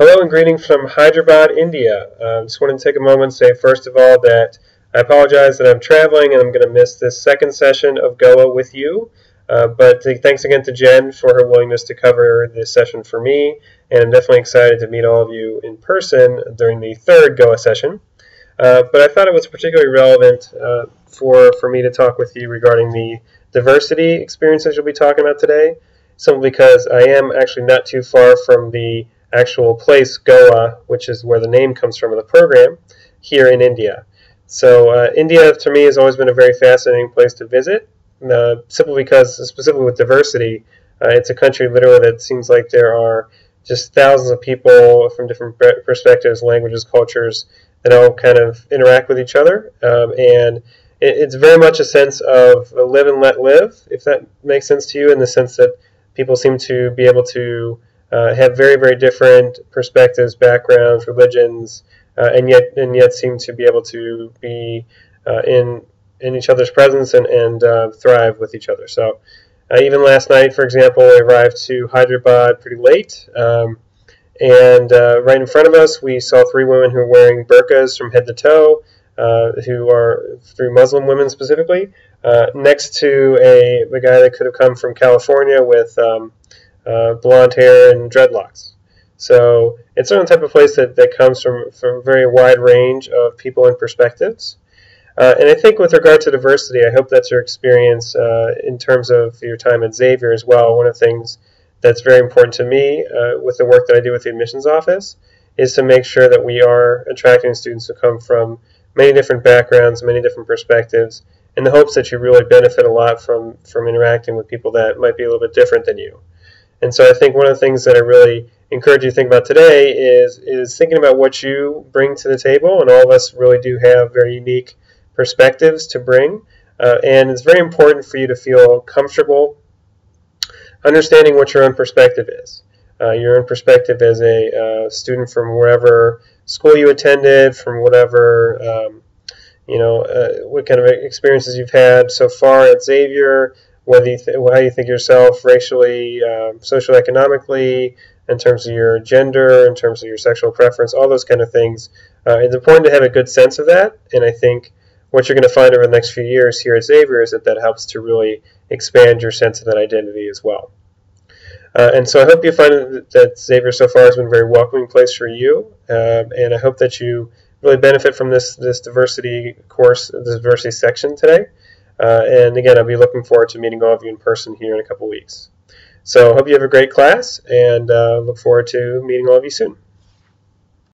Hello and greetings from Hyderabad, India. I um, just want to take a moment and say, first of all, that I apologize that I'm traveling and I'm going to miss this second session of Goa with you. Uh, but thanks again to Jen for her willingness to cover this session for me. And I'm definitely excited to meet all of you in person during the third Goa session. Uh, but I thought it was particularly relevant uh, for, for me to talk with you regarding the diversity experiences you'll be talking about today, simply because I am actually not too far from the actual place, Goa, which is where the name comes from of the program, here in India. So uh, India, to me, has always been a very fascinating place to visit, uh, simply because, specifically with diversity, uh, it's a country literally that seems like there are just thousands of people from different perspectives, languages, cultures that all kind of interact with each other. Um, and it, it's very much a sense of live and let live, if that makes sense to you, in the sense that people seem to be able to uh, have very very different perspectives, backgrounds, religions, uh, and yet and yet seem to be able to be uh, in in each other's presence and and uh, thrive with each other. So uh, even last night, for example, we arrived to Hyderabad pretty late. Um, and uh, right in front of us, we saw three women who were wearing burqas from head to toe, who are three Muslim women specifically. next to a, a guy that could have come from California with um, uh, blonde hair and dreadlocks. So it's certain type of place that, that comes from, from a very wide range of people and perspectives. Uh, and I think with regard to diversity, I hope that's your experience uh, in terms of your time at Xavier as well. One of the things that's very important to me uh, with the work that I do with the admissions office is to make sure that we are attracting students who come from many different backgrounds, many different perspectives, in the hopes that you really benefit a lot from, from interacting with people that might be a little bit different than you. And so I think one of the things that I really encourage you to think about today is is thinking about what you bring to the table, and all of us really do have very unique perspectives to bring. Uh, and it's very important for you to feel comfortable understanding what your own perspective is. Uh, your own perspective as a uh, student from wherever school you attended, from whatever um, you know, uh, what kind of experiences you've had so far at Xavier, whether you th- how you think yourself racially, um, socioeconomically, in terms of your gender, in terms of your sexual preference, all those kind of things. Uh, it's important to have a good sense of that, and I think what you're going to find over the next few years here at Xavier is that that helps to really expand your sense of that identity as well. Uh, and so I hope you find that Xavier so far has been a very welcoming place for you, um, and I hope that you really benefit from this this diversity course, this diversity section today. Uh, and again, I'll be looking forward to meeting all of you in person here in a couple weeks. So hope you have a great class and uh, look forward to meeting all of you soon.